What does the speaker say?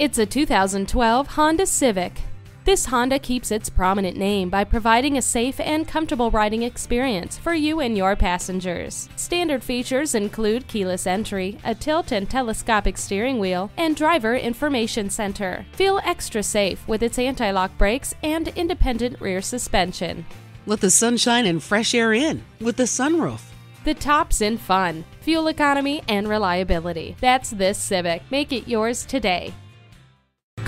It's a 2012 Honda Civic. This Honda keeps its prominent name by providing a safe and comfortable riding experience for you and your passengers. Standard features include keyless entry, a tilt and telescopic steering wheel, and driver information center. Feel extra safe with its anti-lock brakes and independent rear suspension. Let the sunshine and fresh air in with the sunroof. The top's in fun, fuel economy, and reliability. That's this Civic. Make it yours today.